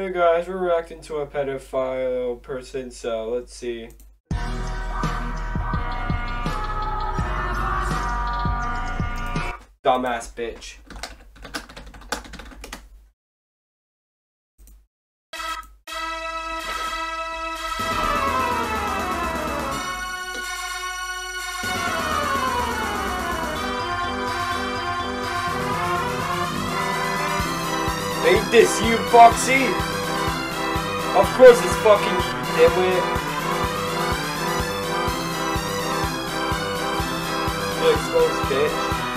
Hey guys, we're reacting to a pedophile person, so let's see. Dumbass bitch. Ain't this you, Foxi? Of course it's fucking you, dimwit. You exposed bitch.